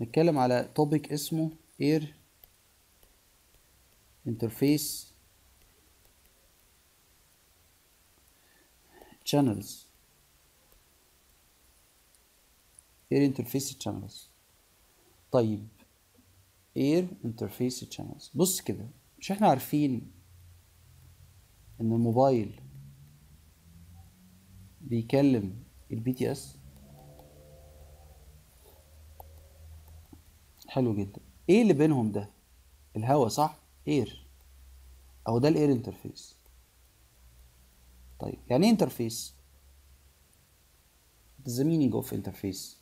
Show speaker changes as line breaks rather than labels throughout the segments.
هنتكلم على توبيك اسمه Air Interface Channels. Air Interface Channels. طيب Air Interface Channels. بص كده مش إحنا عارفين إن الموبايل بيكلم ال BTS حلو جدا. إيه اللي بينهم ده؟ الهوا صح؟ air اهو ده ال air interface طيب يعني إيه interface the meaning of interface.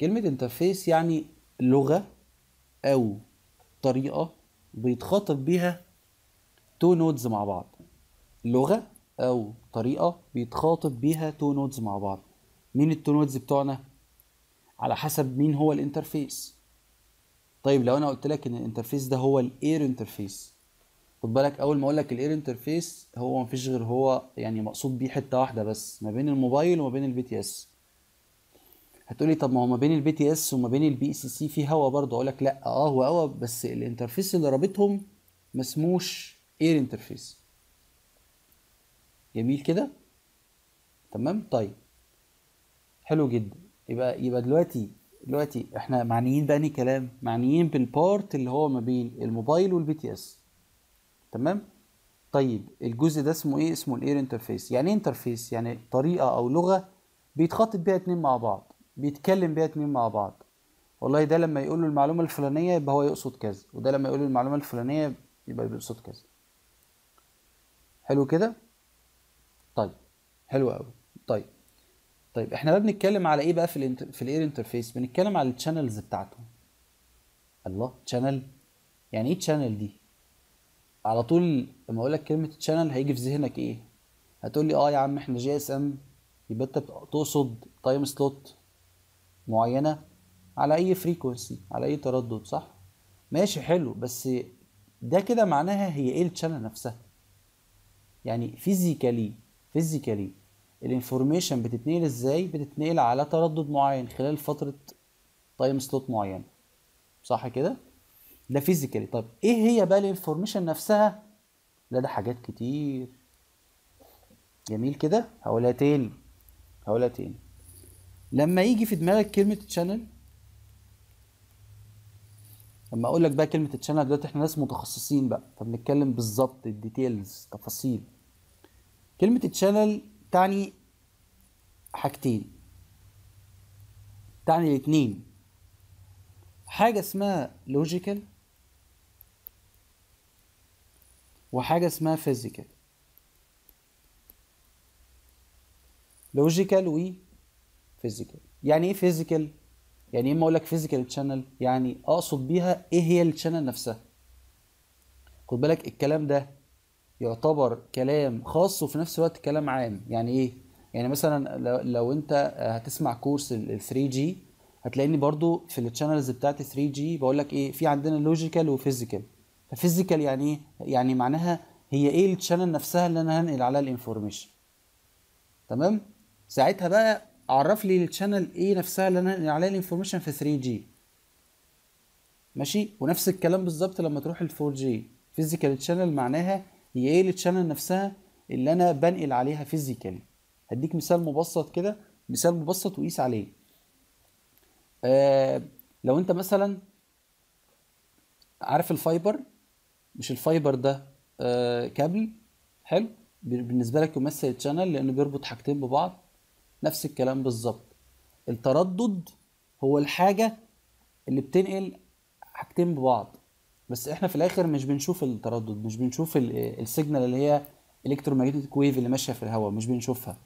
كلمة interface يعني لغة أو طريقة بيتخاطب بيها two nodes مع بعض. لغة أو طريقة بيتخاطب بيها two nodes مع بعض. مين ال two nodes بتوعنا؟ على حسب مين هو ال interface. طيب لو أنا قلت لك إن ال interface ده هو ال air interface خد بالك أول ما أقول لك ال air interface هو مفيش غير هو يعني مقصود بيه حتة واحدة بس ما بين الموبايل وما بين ال BTS هتقولي طب ما هو ما بين ال BTS وما بين ال BSC في هوا برضه؟ أقول لك لأ آه هو هوا بس ال interface اللي رابطهم ما اسموش air interface. جميل كده؟ تمام؟ طيب حلو جدا. يبقى يبقى دلوقتي دلوقتي إحنا معنيين بأنهي كلام؟ معنيين بال part اللي هو ما بين الموبايل وال BTS تمام؟ طيب الجزء ده اسمه إيه؟ اسمه ال air interface. يعني إيه interface؟ يعني طريقة أو لغة بيتخاطب بيها اتنين مع بعض بيتكلم بيها اتنين مع بعض. والله ده لما يقول له المعلومة الفلانية يبقى هو يقصد كذا وده لما يقول له المعلومة الفلانية يبقى بيقصد كذا. حلو كده؟ طيب حلو قوي طيب طيب إحنا بقى بنتكلم على إيه بقى في ال inter... في ال air interface؟ بنتكلم على ال channels بتاعته الله channel يعني إيه channel دي؟ على طول لما أقول لك كلمة channel هيجي في ذهنك إيه؟ هتقول لي آه يا عم إحنا GSM يبقى أنت تقصد time slot معينة على أي frequency على أي تردد صح؟ ماشي حلو. بس ده كده معناها هي إيه ال channel نفسها؟ يعني physically physically ال information بتتنقل إزاي؟ بتتنقل على تردد معين خلال فترة time slot معين. صح كده؟ ده physically طب إيه هي بقى ال information نفسها؟ لا ده حاجات كتير. جميل كده؟ هقولها تاني. هقولها تاني. لما يجي في دماغك كلمة channel لما أقول لك بقى كلمة channel دلوقتي إحنا ناس متخصصين بقى فبنتكلم بالظبط ال details تفاصيل. كلمة channel تعني حاجتين. تعني الاتنين حاجة اسمها logical وحاجة اسمها physical logical و physical يعني إيه physical يعني اما أقول لك physical channel يعني أقصد بيها إيه هي ال channel نفسها؟ خد بالك الكلام ده يعتبر كلام خاص وفي نفس الوقت كلام عام. يعني إيه؟ يعني مثلا لو, لو أنت هتسمع course ال 3G هتلاقيني برضو في ال channels بتاعت 3G بقول لك إيه؟ في عندنا logical و physical ف physical يعني إيه؟ يعني معناها هي إيه ال channel نفسها اللي أنا هنقل عليها ال information تمام؟ ساعتها بقى عرف لي ال channel إيه نفسها اللي أنا هنقل عليها ال information في 3G ماشي؟ ونفس الكلام بالظبط لما تروح ال 4G physical channel معناها هي إيه ال channel نفسها اللي أنا بنقل عليها physically هديك مثال مبسط كده مثال مبسط وقيس عليه. آه لو أنت مثلا عارف ال fiber؟ مش ال fiber ده آه كابل؟ حلو. بالنسبة لك يمثل ال channel لأنه بيربط حاجتين ببعض. نفس الكلام بالظبط. التردد هو الحاجة اللي بتنقل حاجتين ببعض. بس إحنا في الآخر مش بنشوف التردد مش بنشوف ال signal اللي هي electromagnetic wave اللي ماشية في الهواء مش بنشوفها.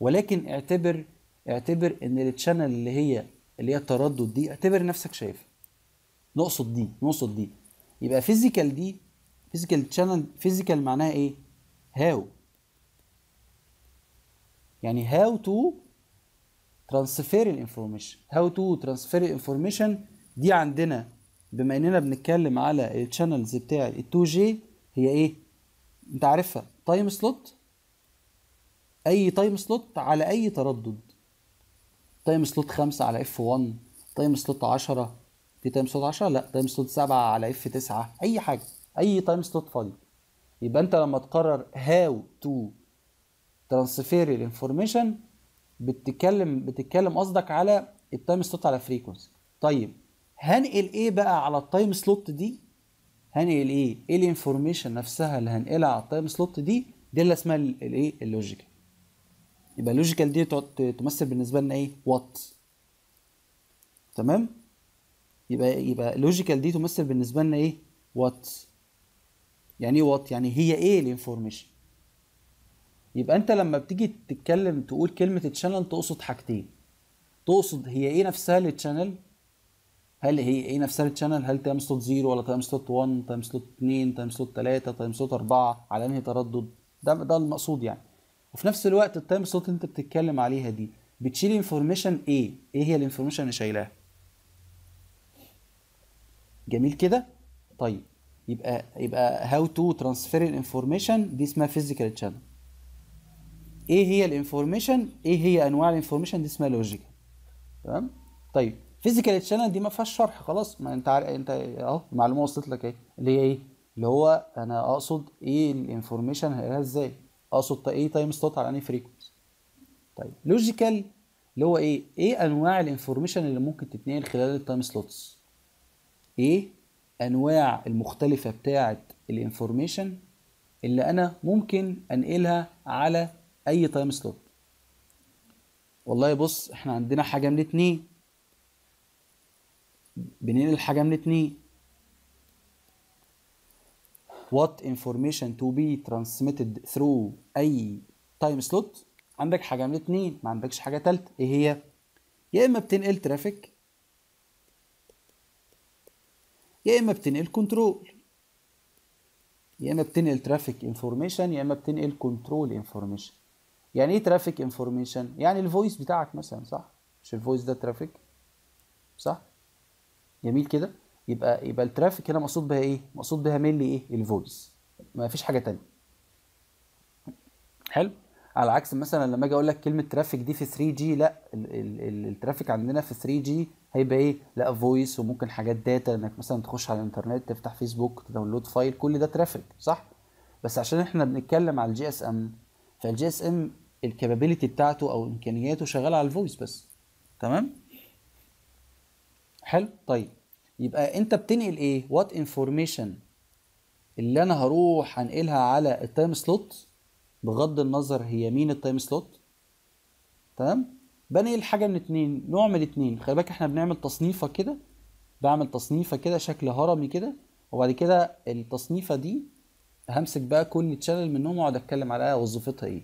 ولكن اعتبر اعتبر إن ال channel اللي هي اللي هي التردد دي اعتبر نفسك شايفها. نقصد دي نقصد دي. يبقى physical دي physical channel physical معناها إيه؟ how. يعني how to transfer ال information how to transfer ال information دي عندنا بما اننا بنتكلم على ال channels بتاع ال 2G هي إيه؟ انت عارفها. time slot اي time slot على اي تردد. time slot 5 على F 1 time slot 10 في time slot 10 لا time slot 7 على F 9 أي حاجة أي time slot فاضي. يبقى انت لما تقرر how to transfer ال information بتتكلم بتتكلم قصدك على ال time slot على frequency طيب هنقل إيه بقى على ال time slot دي؟ هنقل إيه؟ إيه ال information نفسها اللي هنقلها على ال time slot دي؟ دي اللي اسمها الايه ال logical. يبقى ال logical دي تمثل بالنسبة لنا إيه؟ what تمام؟ يبقى يبقى logical دي تمثل بالنسبة لنا إيه؟ what يعني إيه what يعني هي إيه ال information يبقى أنت لما بتيجي تتكلم تقول كلمة channel تقصد حاجتين. تقصد هي إيه نفسها لل channel هل هي إيه نفسها ال channel هل time slot 0 ولا time slot 1 time slot 2 time slot 3 time slot 4 على أنهي تردد؟ ده ده المقصود يعني. وفي نفس الوقت ال time slot اللي أنت بتتكلم عليها دي بتشيل information إيه إيه هي ال information اللي شايلاها؟ جميل كده؟ طيب يبقى يبقى how to transfer ال information دي اسمها physical channel إيه هي ال information إيه هي أنواع ال information دي اسمها logical تمام؟ طيب physical channel دي ما فيهاش شرح خلاص. ما انت عارف انت اهو المعلومة وصلت لك إيه اللي هي إيه؟ اللي هو أنا اقصد إيه ال information هقولها إزاي؟ اقصد إيه time slot على انهي frequency طيب logical اللي هو إيه؟ إيه انواع ال information اللي ممكن تتنقل خلال ال time slots إيه انواع المختلفة بتاعه ال information اللي أنا ممكن انقلها على أي time slot والله بص إحنا عندنا حاجة من اتنين. بننقل حاجة من اتنين. What information to be transmitted through اي time slot عندك حاجة من اتنين ما عندكش حاجة تالتة. إيه هي؟ يا إما بتنقل traffic يا إما بتنقل control يا إما بتنقل traffic information يا إما بتنقل control information يعني إيه traffic information يعني ال voice بتاعك مثلا صح؟ مش ال voice ده traffic صح؟ جميل كده. يبقى يبقى ال traffic هنا مقصود بها إيه؟ مقصود بها mainly إيه؟ ال voice ما فيش حاجة تانية. حلو. على عكس مثلا لما أجي أقول لك كلمة traffic دي في 3G لا ال ال ال ال traffic عندنا في 3G هيبقى إيه؟ لا voice وممكن حاجات data إنك مثلا تخش على الإنترنت تفتح فيسبوك ت download file كل ده traffic صح؟ بس عشان إحنا بنتكلم على ال GSM فال GSM ال capability بتاعته أو إمكانياته شغالة على ال voice بس. تمام؟ حلو؟ طيب يبقى انت بتنقل إيه؟ what information اللي أنا هروح انقلها على ال time slot بغض النظر هي مين ال time slot تمام؟ بنقل حاجة من اتنين نوع من اتنين. خلي بالك إحنا بنعمل تصنيفة كده بعمل تصنيفة كده شكل هرمي كده وبعد كده التصنيفة دي همسك بقى كل channel منهم واقعد اتكلم عليها وظيفتها إيه.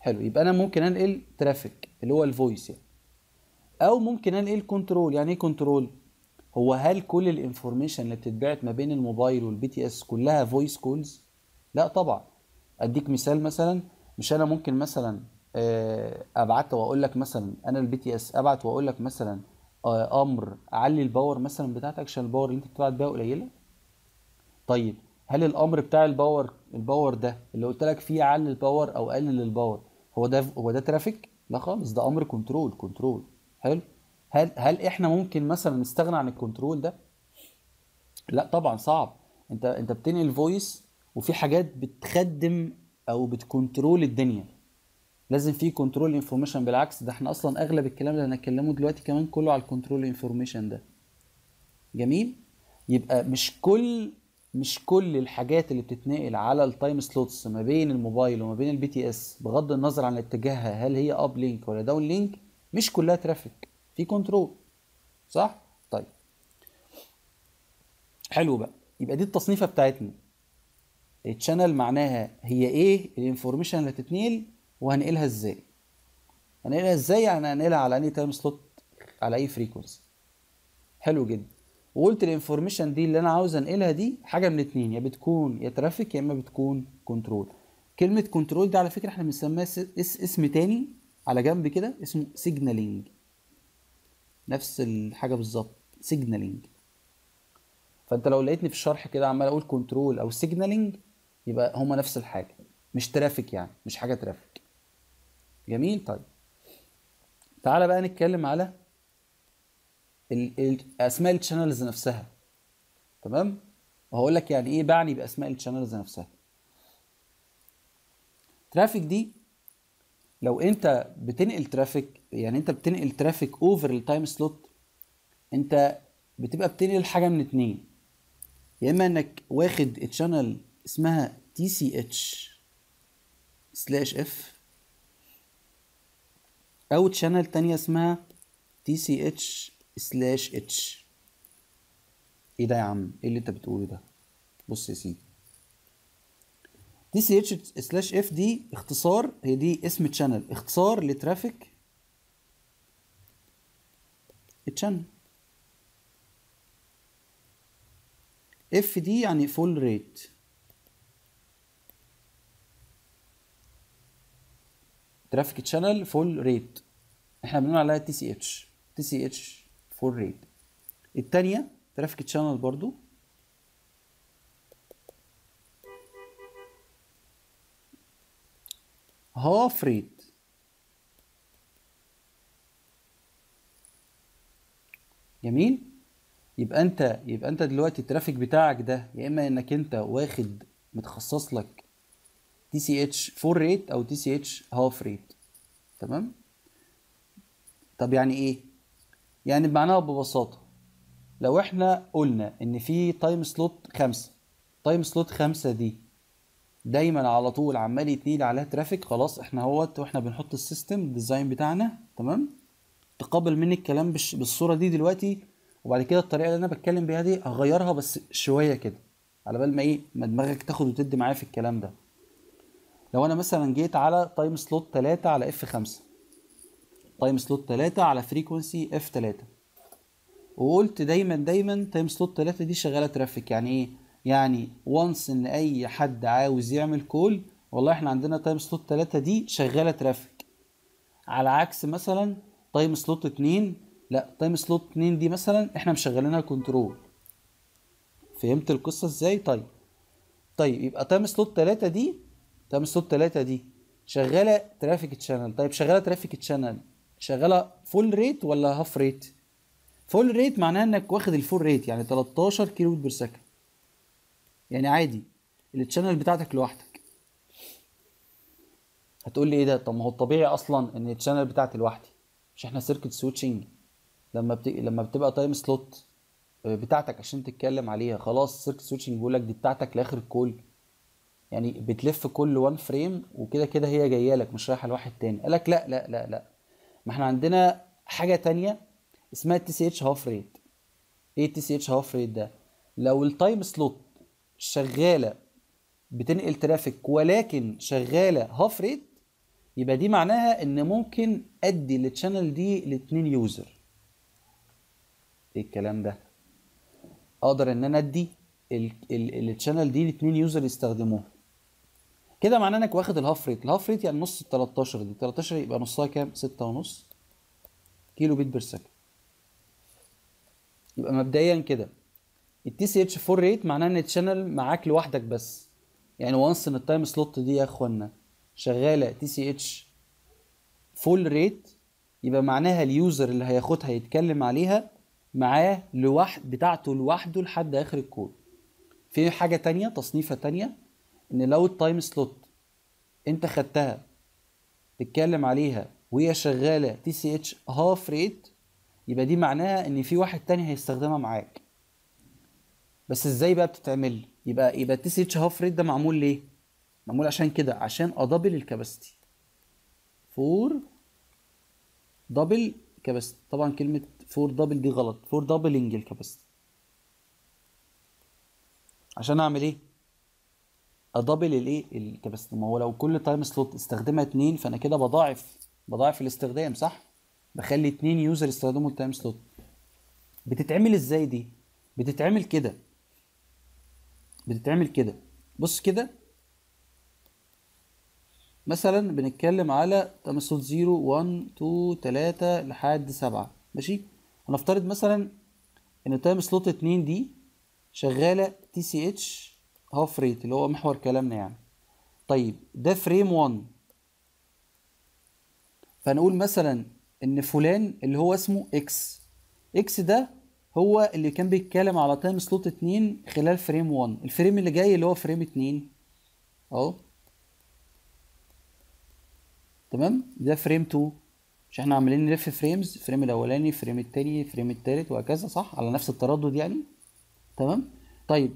حلو يبقى أنا ممكن انقل traffic اللي هو ال voice يعني. أو ممكن انقل control يعني إيه control هو هل كل ال information اللي بتتبعت ما بين الموبايل وال BTS كلها voice calls لا طبعا. أديك مثال مثلا مش أنا ممكن مثلا أبعت وأقول لك مثلا أنا ال BTS أبعت وأقول لك مثلا أمر علي ال power مثلا بتاعتك عشان ال power اللي أنت بتبعت بيها قليلة؟ طيب هل الأمر بتاع ال power ال power ده اللي قلت لك فيه علي ال power أو قلل ال power هو ده هو ده traffic لا خالص ده أمر control control حلو. هل هل إحنا ممكن مثلا نستغنى عن ال control ده؟ لا طبعا صعب. انت أنت بتنقل voice وفي حاجات بتخدم أو بت control الدنيا. لازم في control information بالعكس ده إحنا أصلا أغلب الكلام اللي هنتكلمه دلوقتي كمان كله على ال control information ده. جميل؟ يبقى مش كل مش كل الحاجات اللي بتتنقل على ال time slots ما بين الموبايل وما بين ال BTS بغض النظر عن اتجاهها هل هي uplink ولا downlink مش كلها traffic في control صح؟ طيب. حلو بقى. يبقى دي التصنيفة بتاعتنا. ال channel معناها هي إيه؟ ال information اللي هتتنقل وهنقلها إزاي. هنقلها إزاي؟ يعني هنقلها على انهي time slot على أي frequency حلو جدا. وقلت ال information دي اللي أنا عاوز أنقلها دي حاجة من اتنين يا بتكون يا traffic يا إما بتكون control كلمة control دي على فكرة إحنا بنسميها اس اسم تاني على جنب كده اسمه signaling نفس الحاجة بالظبط signaling فأنت لو لقيتني في الشرح كده عمال أقول control أو signaling يبقى هما نفس الحاجة. مش traffic يعني مش حاجة traffic جميل؟ طيب. تعالى بقى نتكلم على أسماء ال channels نفسها. تمام؟ وهقول لك يعني إيه بعني بأسماء ال channels نفسها. traffic دي لو انت بتنقل traffic يعني انت بتنقل traffic over ال time slot انت بتبقى بتنقل حاجة من اتنين. يا إما إنك واخد ال channel اسمها TCH slash F أو channel تانية اسمها TCH slash H إيه ده يا عم؟ إيه اللي أنت بتقوله ده؟ بص يا سيدي. TCH slash F دي اختصار هي دي اسم channel اختصار ل traffic. ال channel F دي يعني full rate traffic channel full rate إحنا بنقول عليها تي سي اتش تي سي اتش فول ريت التانية traffic channel برضو. half rate جميل؟ يبقى أنت يبقى أنت دلوقتي ال traffic بتاعك ده يا إما إنك أنت واخد متخصص لك TCH full rate أو TCH half rate تمام؟ طب يعني إيه؟ يعني بمعناها ببساطة لو إحنا قلنا إن في time slot خمسة time slot خمسة دي دايما على طول عمال يتنيل عليها traffic خلاص إحنا أهوت وإحنا بنحط ال system ال design بتاعنا تمام؟ تقبل مني الكلام بالصورة دي دلوقتي وبعد كده الطريقة اللي أنا بتكلم بيها دي هغيرها بس شوية كده على بال ما إيه ما دماغك تاخد وتدي معايا في الكلام ده. لو أنا مثلا جيت على time slot 3 على F 5 time slot 3 على frequency F 3 وقلت دايما دايما time slot 3 دي شغالة traffic يعني إيه؟ يعني once إن أي حد عاوز يعمل call والله إحنا عندنا time slot 3 دي شغالة traffic على عكس مثلا time slot 2 لا time slot 2 دي مثلا إحنا مشغلينها control فهمت القصة إزاي؟ طيب. طيب يبقى time slot 3 دي time slot 3 دي شغالة traffic channel طيب شغالة traffic channel شغالة full rate ولا half rate full rate معناها إنك واخد ال full rate يعني 13 كيلو per second يعني عادي ال channel بتاعتك لوحدك. هتقول لي إيه ده؟ طب ما هو الطبيعي أصلا إن ال channel بتاعتي لوحدي مش إحنا circuit switching لما بت... لما بتبقى time slot بتاعتك عشان تتكلم عليها خلاص circuit switching بيقول لك دي بتاعتك لآخر ال call يعني بتلف كل one frame وكده كده هي جاية لك مش رايحة لواحد تاني. قال لك لا لا لا لا. ما إحنا عندنا حاجة تانية اسمها ال TCH half rate إيه ال TCH half rate ده؟ لو ال time slot شغالة بتنقل traffic ولكن شغالة half rate يبقى دي معناها إن ممكن أدي ال channel دي لاتنين user إيه الكلام ده؟ أقدر إن أنا أدي ال channel دي لاتنين user يستخدموها. كده معناه إنك واخد ال half rate ال half rate يعني نص ال 13 دي. 13 يبقى نصها كام؟ 6 ونص kilobit per second يبقى مبدئيا كده. ال TCH full rate معناه إن ال channel معاك لوحدك بس. يعني once ان ال time slot دي يا إخوانا. شغالة TCH full rate يبقى معناها ال user اللي هياخدها يتكلم عليها معاه لوحد بتاعته لوحده لحد آخر ال call. في حاجة تانية تصنيفة تانية إن لو ال time slot أنت خدتها تتكلم عليها وهي شغالة TCH half rate يبقى دي معناها إن في واحد تاني هيستخدمها معاك. بس إزاي بقى بتتعمل؟ يبقى يبقى ال TCH half rate ده معمول ليه؟ معمول عشان كده عشان أدبل ال capacity. for double capacity. طبعا كلمة for double دي غلط. for doubling ال capacity. عشان أعمل إيه؟ أدبل الايه ال capacity. ما هو لو كل time slot استخدمها اتنين فأنا كده بضاعف بضاعف الاستخدام صح؟ بخلي اتنين user يستخدموا ال time slot بتتعمل إزاي دي؟ بتتعمل كده. بتتعمل كده. بص كده. مثلا بنتكلم على slot 0 1 2 3 لحد 7 ماشي؟ هنفترض مثلا إن time slot 2 دي شغالة TCH half rate اللي هو محور كلامنا يعني. طيب ده frame 1 فنقول مثلا إن فلان اللي هو اسمه X X ده هو اللي كان بيتكلم على time slot 2 خلال frame 1 ال frame اللي جاي اللي هو frame 2 أهو. تمام؟ ده frame 2 مش إحنا عاملين نلف frames ال frame الأولاني ال frame التاني ال frame التالت وهكذا صح؟ على نفس التردد يعني. تمام؟ طيب.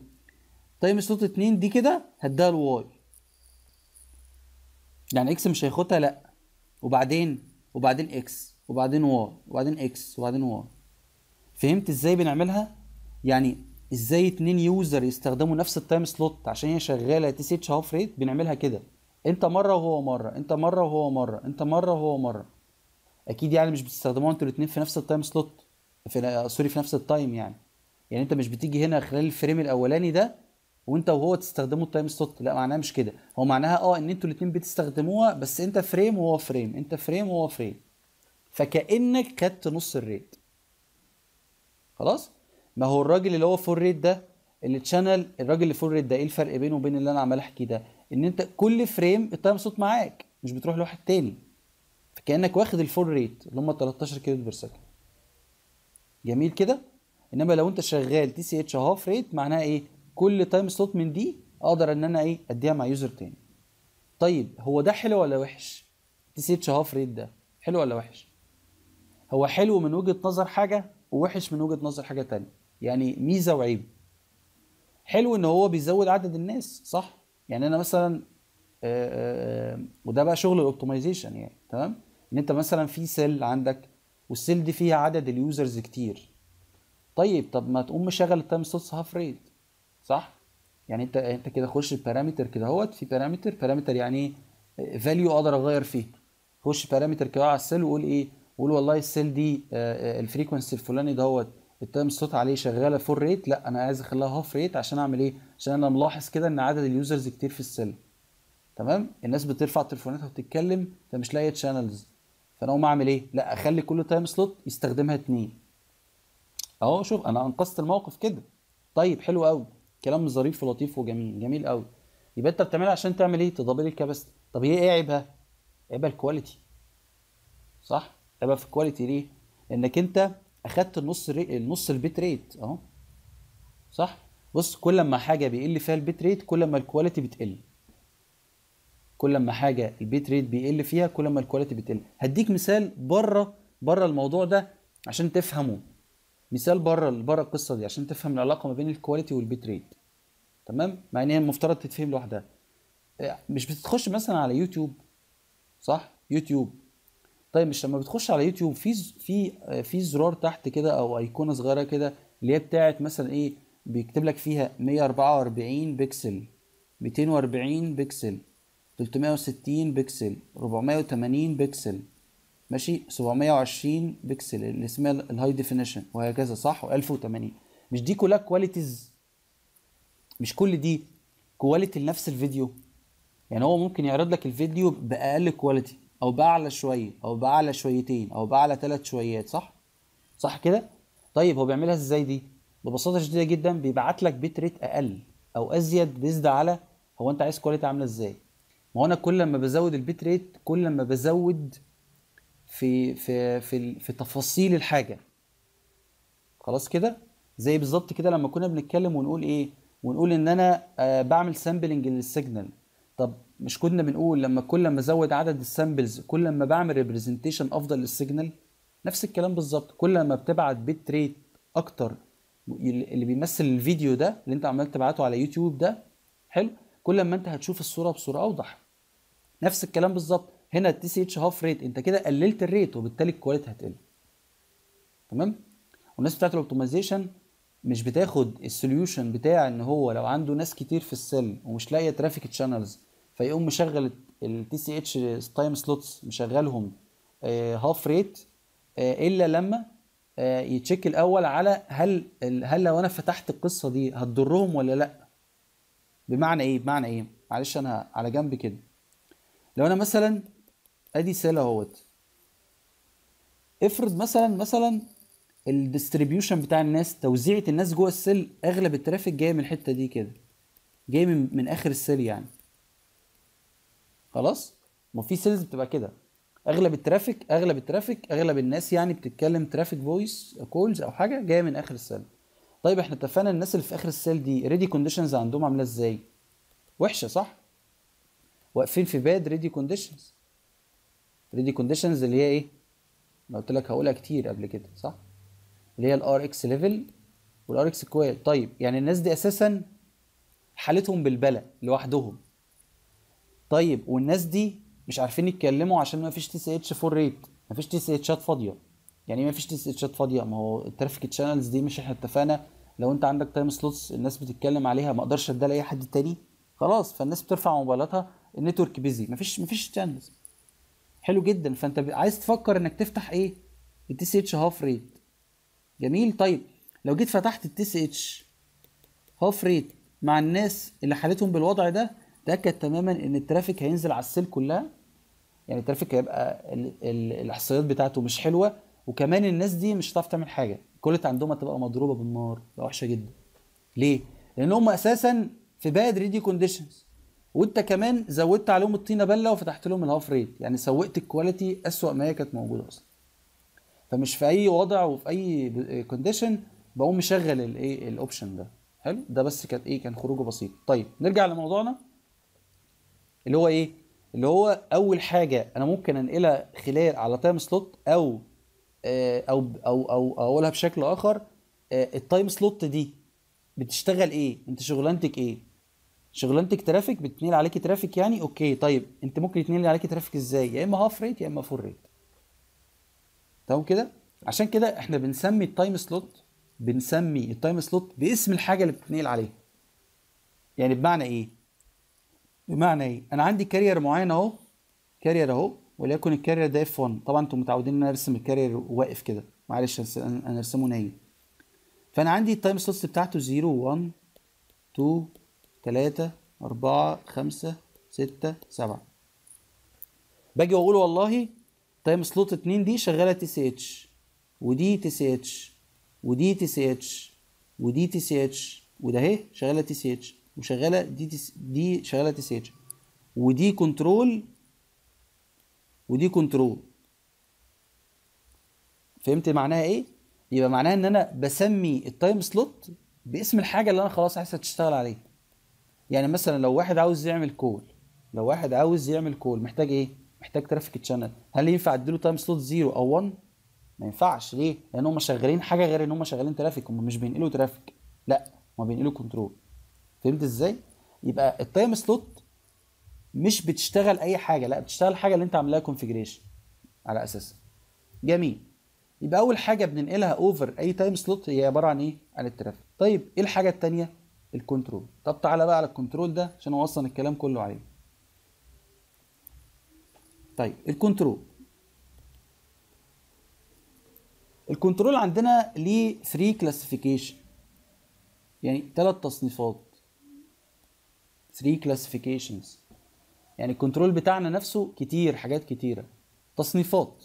time slot 2 دي كده هديها ال Y يعني X مش هياخدها؟ لأ. وبعدين؟ وبعدين إكس وبعدين واي وبعدين إكس وبعدين واي فهمت إزاي بنعملها؟ يعني إزاي اتنين user يستخدموا نفس ال time slot عشان هي شغالة TCH half rate بنعملها كده. انت مرة وهو مرة انت مرة وهو مرة انت مرة وهو مرة. أكيد يعني مش بتستخدموها أنتوا الاثنين في نفس ال time slot في sorry في نفس ال time يعني. يعني انت مش بتيجي هنا خلال ال frame الاولاني ده وانت وهو تستخدموا ال time slot. لا معناها مش كده. هو معناها آه ان أنتوا الاثنين بتستخدموها بس انت frame وهو frame انت frame وهو frame. فكأنك خدت نص ال rate. خلاص؟ ما هو الراجل اللي هو full rate ده اللي channel الراجل اللي full rate ده إيه الفرق بينه وبين اللي أنا عمال احكيه ده؟ ان انت كل frame ال time slot معاك مش بتروح لواحد تاني. فكأنك واخد ال full rate اللي هم 13 kilo per second. جميل كده؟ إنما لو أنت شغال TCH half rate معناها إيه؟ كل time slot من دي أقدر إن أنا إيه؟ أديها مع user تاني. طيب هو ده حلو ولا وحش؟ TCH half rate ده حلو ولا وحش؟ هو حلو من وجهة نظر حاجة؟ ووحش من وجهة نظر حاجة تانية. يعني ميزة وعيب. حلو إن هو بيزود عدد الناس صح؟ يعني أنا مثلا آآ آآ وده بقى شغل ال optimization يعني تمام؟ إن أنت مثلا في cell عندك وال cell دي فيها عدد ال users كتير. طيب طب ما تقوم مشغل ال time slots half rate صح؟ يعني أنت أنت كده خش ال parameter كده أهوت في parameter parameter يعني value أقدر أغير فيه. خش parameter كده على ال cell وقول إيه؟ قول والله ال cell دي ال frequency الفلاني دهوت ال time slot عليه شغالة full rate لا أنا عايز أخليها half rate عشان أعمل إيه؟ عشان أنا ملاحظ كده إن عدد ال users كتير في ال cell. تمام؟ الناس بترفع تليفوناتها وبتتكلم فمش لاقيه channels فأنا أقوم أعمل إيه؟ لا أخلي كل time slot يستخدمها اتنين. أهو شوف أنا أنقذت الموقف كده. طيب حلو قوي كلام ظريف ولطيف وجميل جميل قوي يبقى أنت بتعملها عشان تعمل إيه؟ ت double ال capacity طب هي إيه عيبها؟ عيبها ال quality صح؟ عيبها في ال quality ليه لأنك أنت أخدت النص ري... النص ال bit rate أهو. صح؟ بص كل ما حاجة بيقل فيها ال bit rate كل ما ال quality بتقل. كل ما حاجة ال bit rate بيقل فيها كل ما ال quality بتقل. هديك مثال بره بره الموضوع ده عشان تفهمه. مثال بره بره القصة دي عشان تفهم العلاقة ما بين ال quality وال bit rate تمام؟ مع إن هي المفترض تتفهم لوحدها. مش بتخش مثلا على يوتيوب. صح؟ يوتيوب. طيب مش لما بتخش على يوتيوب في في في زرار تحت كده أو أيقونة صغيرة كده اللي هي بتاعت مثلا إيه بيكتب لك فيها 144 بكسل 240 بكسل 360 بكسل 480 بكسل ماشي؟ 720 بكسل اللي اسمها ال high definition وهكذا صح؟ و1080 مش دي كلها qualities مش كل دي quality لنفس الفيديو؟ يعني هو ممكن يعرض لك الفيديو بأقل quality أو بأعلى شوية أو بأعلى شويتين أو بأعلى ثلاث شويات صح؟ صح كده؟ طيب هو بيعملها إزاي دي؟ ببساطة شديدة جدا بيبعت لك bit rate أقل أو أزيد based على هو أنت عايز quality عاملة إزاي. ما هو أنا كل ما بزود ال bit rate كل ما بزود في في في في تفاصيل الحاجة. خلاص كده؟ زي بالظبط كده لما كنا بنتكلم ونقول إيه؟ ونقول إن أنا آه بعمل sampling لل signal طب مش كنا بنقول لما كل ما ازود عدد ال samples كل ما بعمل representation أفضل لل signal نفس الكلام بالظبط. كل ما بتبعت bit rate أكتر اللي بيمثل الفيديو ده اللي أنت عمال تبعته على يوتيوب ده حلو؟ كل ما أنت هتشوف الصورة بصورة أوضح. نفس الكلام بالظبط. هنا ال TCH half rate أنت كده قللت ال rate وبالتالي ال quality هتقل. تمام؟ والناس بتاعت ال optimization مش بتاخد ال solution بتاع إن هو لو عنده ناس كتير في ال cell ومش لاقية traffic channels فيقوم مشغل ال TCH time slots مشغلهم half rate إلا لما آه ي check الأول على هل هل لو أنا فتحت القصة دي هتضرهم ولا لأ؟ بمعنى إيه؟ بمعنى إيه؟ معلش أنا على جنب كده. لو أنا مثلا أدي cell أهوت. افرض مثلا مثلا ال distribution بتاع الناس توزيعة الناس جوه ال cell أغلب ال traffic جاي من الحتة دي كده جاي من, من آخر ال cell يعني. خلاص؟ ما في cells بتبقى كده. أغلب ال traffic أغلب ال traffic أغلب الناس يعني بتتكلم traffic voice calls أو حاجة جاية من آخر ال cell طيب إحنا اتفقنا الناس اللي في آخر ال cell دي radio conditions عندهم عاملة إزاي؟ وحشة صح؟ واقفين في bad radio conditions radio conditions اللي هي إيه؟ أنا قلت لك هقولها كتير قبل كده صح؟ اللي هي ال RX level وال RX qual طيب يعني الناس دي أساسا حالتهم بالبلة لوحدهم. طيب والناس دي مش عارفين يتكلموا عشان ما فيش TCH full rate ما فيش TCH ات فاضية. يعني ما فيش TCH ات فاضية ما هو ال traffic channels دي مش إحنا اتفقنا. لو انت عندك time slots الناس بتتكلم عليها ما أقدرش اديها لأي حد تاني. خلاص فالناس بترفع موبايلاتها ال network busy ما فيش ما فيش channels حلو جدا. فانت عايز تفكر انك تفتح إيه؟ ال TCH half rate جميل. طيب لو جيت فتحت ال TCH half rate مع الناس اللي حالتهم بالوضع ده تاكد تماما إن ال traffic هينزل على ال cell كلها. يعني ال traffic هيبقى ال ال الإحصائيات بتاعته مش حلوة وكمان الناس دي مش هتعرف تعمل حاجة. ال quality عندهم هتبقى مضروبة بالنار وحشة جدا. ليه؟ لأن هم أساسا في bad radio conditions وأنت كمان زودت عليهم الطينة بلة وفتحت لهم ال half rate. يعني سوءت ال quality أسوأ ما هي كانت موجودة أصلا. فمش في أي وضع وفي أي condition بقوم مشغل الايه ال option ده. حلو؟ ده بس كانت إيه كان خروجه بسيط. طيب نرجع لموضوعنا. اللي هو إيه؟ اللي هو أول حاجة أنا ممكن أنقلها خلال على time slot أو آه، أو أو أو أقولها بشكل آخر آه، ال time slot دي بتشتغل إيه؟ أنت شغلانتك إيه؟ شغلانتك traffic بتنقل عليكي traffic يعني؟ okay طيب أنت ممكن يتنقل عليكي traffic إزاي؟ يا إما half rate يا إما full rate تمام كده؟ عشان كده إحنا بنسمي ال time slot بنسمي ال time slot باسم الحاجة اللي بتتنقل عليها يعني بمعنى إيه؟ بمعنى إيه؟ أنا عندي carrier معين أهو carrier أهو وليكن ال carrier ده F1 طبعا أنتم متعودين إن أنا أرسم ال carrier واقف كده. معلش أنا أرسمه نايم. فأنا عندي ال time slots بتاعته 0 1 2 3 4 5 6 7 باجي وأقول والله time slot 2 دي شغالة TCH ودي TCH ودي TCH ودي TCH وده أهي شغالة TCH وشغاله دي دي شغاله TCH ودي control ودي control. فهمت معناها إيه؟ يبقى معناها إن أنا بسمي ال time slot باسم الحاجة اللي أنا خلاص عايز تشتغل عليها. يعني مثلا لو واحد عاوز يعمل call لو واحد عاوز يعمل call محتاج إيه؟ محتاج traffic channel هل ينفع أديله time slot 0 أو 1 ما ينفعش. ليه؟ لأن هم شغالين حاجة غير إن هم شغالين traffic هم مش بينقلوا traffic لا هم بينقلوا control فهمت إزاي؟ يبقى ال time slot مش بتشتغل أي حاجة لا بتشتغل الحاجة اللي أنت عاملاها configuration على أساسها. جميل. يبقى أول حاجة بننقلها over أي time slot هي عبارة عن إيه؟ عن ال traffic. طيب إيه الحاجة التانية؟ ال control. طب تعالى بقى على ال control ده عشان هو أصلا الكلام كله عليه. طيب ال control. ال control عندنا ليه 3 classification يعني ثلاث تصنيفات. 3 classifications يعني ال control بتاعنا نفسه كتير حاجات كتيرة. تصنيفات.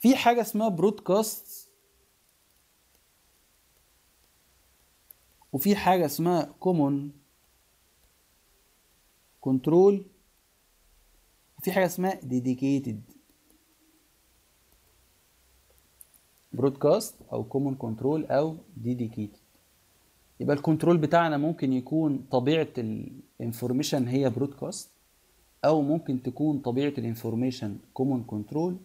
في حاجة اسمها broadcast وفي حاجة اسمها common control وفي حاجة اسمها dedicated broadcast أو common control أو dedicated يبقى ال control بتاعنا ممكن يكون طبيعة ال information هي broadcast أو ممكن تكون طبيعة ال information common control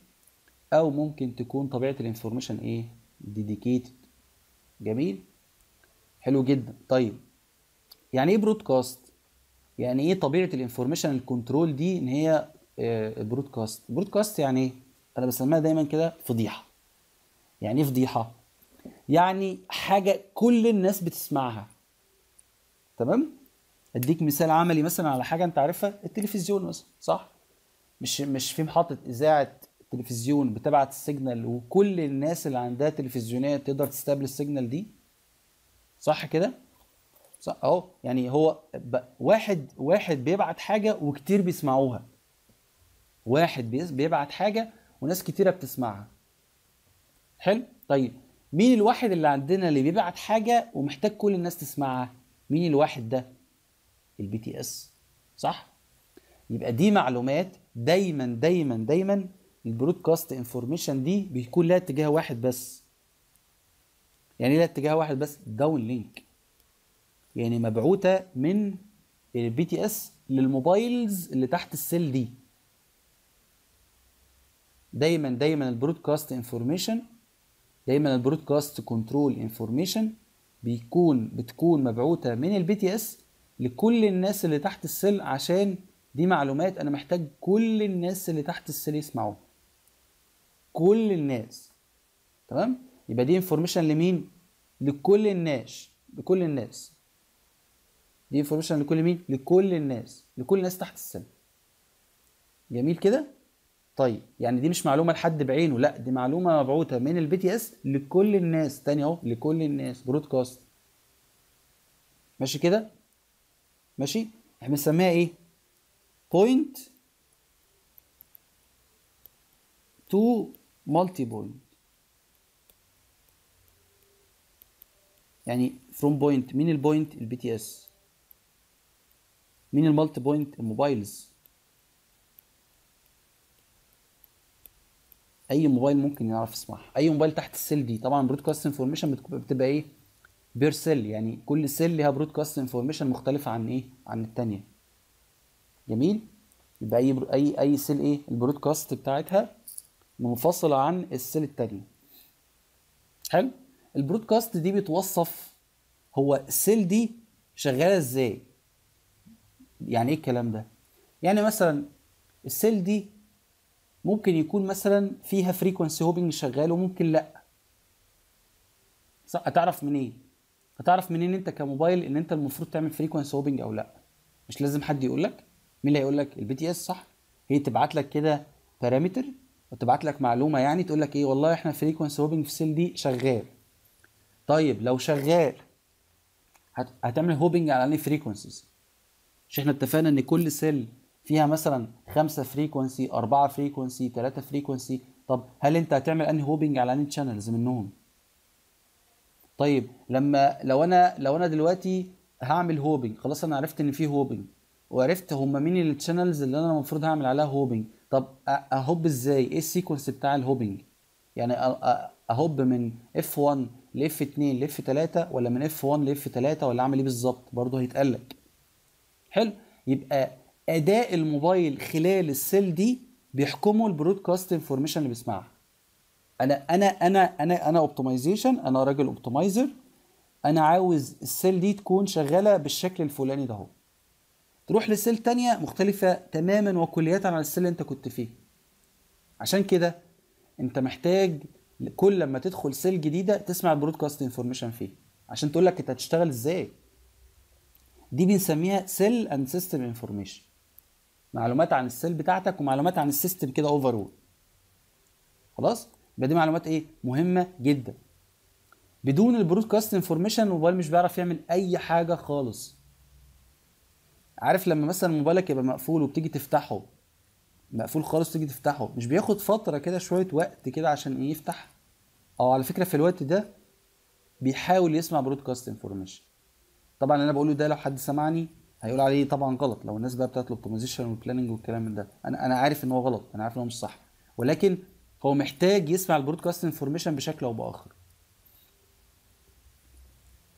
أو ممكن تكون طبيعة ال information إيه؟ dedicated جميل؟ حلو جدا. طيب يعني إيه broadcast يعني إيه طبيعة ال information ال control دي إن هي broadcast broadcast يعني إيه؟ أنا بسميها دايما كده فضيحة. يعني إيه فضيحة؟ يعني حاجة كل الناس بتسمعها. تمام؟ أديك مثال عملي مثلا على حاجة أنت عارفها. التلفزيون مثلا صح؟ مش مش في محطة إذاعة تلفزيون بتبعت ال signal وكل الناس اللي عندها تلفزيونات تقدر تستقبل ال signal دي؟ صح كده؟ صح. أهو يعني هو. واحد واحد بيبعت حاجة وكتير بيسمعوها. واحد بيبعت حاجة وناس كتيرة بتسمعها. حلو؟ طيب مين الواحد اللي عندنا اللي بيبعت حاجة ومحتاج كل الناس تسمعها؟ مين الواحد ده؟ ال BTS صح؟ يبقى دي معلومات دايما دايما دايما ال broadcast information دي بيكون لها اتجاه واحد بس. يعني لها اتجاه واحد بس؟ downlink يعني مبعوثه من ال BTS لل mobiles اللي تحت ال cell دي. دايما دايما ال broadcast information دايما ال broadcast control information بيكون بتكون مبعوثه من ال BTS لكل الناس اللي تحت ال cell عشان دي معلومات أنا محتاج كل الناس اللي تحت ال cell يسمعوها. كل الناس. تمام؟ يبقى دي information لمين؟ لكل الناس. لكل الناس. دي information لكل مين؟ لكل الناس. لكل الناس تحت ال cell جميل كده؟ طيب يعني دي مش معلومة لحد بعينه لا دي معلومة مبعوثة من ال BTS لكل الناس. تاني اهو لكل الناس. broadcast ماشي كده؟ ماشي؟ إحنا بنسميها إيه؟ point to multipoint يعني from point مين ال point ال BTS مين ال multi point ال mobiles؟ أي موبايل ممكن يعرف يسمعها. أي موبايل تحت ال cell دي طبعا broadcast information بتبقى إيه؟ per cell يعني كل cell ليها broadcast information مختلفة عن إيه؟ عن الثانية جميل؟ يبقى أي أي أي cell إيه؟ ال broadcast بتاعتها منفصلة عن ال cell الثانية حلو؟ ال broadcast دي بتوصف هو ال cell دي شغالة إزاي. يعني إيه الكلام ده؟ يعني مثلا ال cell دي ممكن يكون مثلا فيها frequency hopping شغال وممكن لأ. صح هتعرف منين؟ إيه؟ هتعرف منين أنت كموبايل إن أنت المفروض تعمل frequency hopping أو لأ؟ مش لازم حد يقول لك؟ مين اللي هيقول لك؟ ال BTS صح؟ هي تبعت لك كده parameter وتبعت لك معلومة يعني تقول لك إيه والله إحنا frequency hopping في ال cell دي شغال. طيب لو شغال هتعمل hopping على أنهي frequencies مش إحنا اتفقنا إن كل cell فيها مثلا خمسة frequency أربعة frequency ثلاثة frequency طب هل أنت هتعمل انهي hopping على انهي channels منهم؟ طيب لما لو أنا لو أنا دلوقتي هعمل hopping خلاص أنا عرفت إن في hopping وعرفت هم مين ال channels اللي أنا المفروض هعمل عليها hopping طب أ hop إزاي؟ إيه ال sequence بتاع ال hopping يعني أ hop من F 1 ل F 2 ل F 3 ولا من F 1 ل F 3 ولا أعمل إيه بالظبط؟ برضه هيتقال لك. حلو؟ يبقى أداء الموبايل خلال ال cell دي بيحكموا ال broadcast information اللي بيسمعها. أنا أنا أنا أنا أنا optimization أنا راجل optimizer أنا عاوز ال cell دي تكون شغالة بالشكل الفلاني ده أهو. تروح ل cell تانية مختلفة تماما وكليات عن ال cell اللي أنت كنت فيه. عشان كده أنت محتاج كل لما تدخل cell جديدة تسمع ال broadcast information فيه. عشان تقول لك أنت هتشتغل إزاي. دي بنسميها cell and system information معلومات عن ال cell بتاعتك ومعلومات عن ال system كده overall خلاص؟ يبقى دي معلومات إيه؟ مهمة جدا. بدون ال broadcast information الموبايل مش بيعرف يعمل أي حاجة خالص. عارف لما مثلا موبايلك يبقى مقفول وبتيجي تفتحه؟ مقفول خالص تيجي تفتحه. مش بياخد فترة كده شوية وقت كده عشان إيه؟ يفتح. أو على فكرة في الوقت ده بيحاول يسمع broadcast information طبعا أنا بقوله ده لو حد سمعني هيقول عليه طبعا غلط. لو الناس بقى بتاعت ال optimization وال planning والكلام من ده. أنا أنا عارف إن هو غلط. أنا عارف إن هو مش صح. ولكن هو محتاج يسمع ال broadcast information بشكل أو بآخر.